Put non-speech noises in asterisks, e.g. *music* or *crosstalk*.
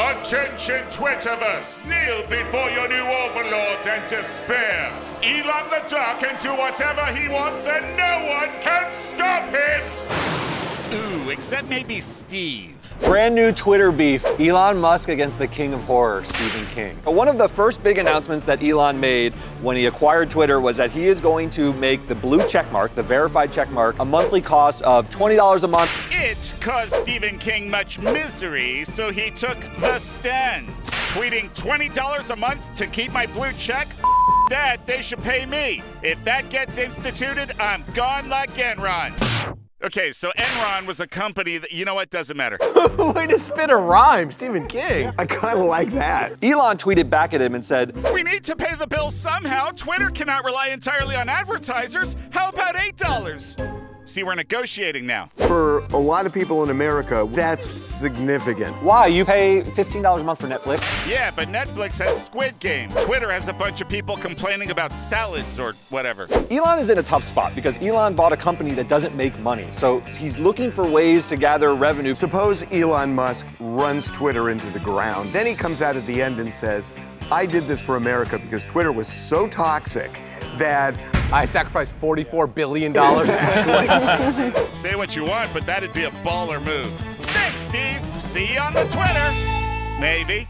Attention, Twitterverse! Kneel before your new overlord and despair! Elon the Duck can do whatever he wants and no one can stop him! Ooh, except maybe Steve. Brand new Twitter beef Elon Musk against the king of horror, Stephen King. One of the first big announcements that Elon made when he acquired Twitter was that he is going to make the blue checkmark, the verified checkmark, a monthly cost of $20 a month. It caused Stephen King much misery, so he took the stand. Tweeting $20 a month to keep my blue check? That they should pay me. If that gets instituted, I'm gone like Enron. Okay, so Enron was a company that, you know what, doesn't matter. *laughs* Way to spit a rhyme, Stephen King. I kind of like that. Elon tweeted back at him and said, We need to pay the bill somehow. Twitter cannot rely entirely on advertisers. How about $8? See, we're negotiating now. For a lot of people in America, that's significant. Why? You pay $15 a month for Netflix? Yeah, but Netflix has Squid Game. Twitter has a bunch of people complaining about salads or whatever. Elon is in a tough spot because Elon bought a company that doesn't make money. So he's looking for ways to gather revenue. Suppose Elon Musk runs Twitter into the ground. Then he comes out at the end and says, I did this for America because Twitter was so toxic that I sacrificed $44 billion. *laughs* Say what you want, but that'd be a baller move. Thanks, Steve. See you on the Twitter. Maybe.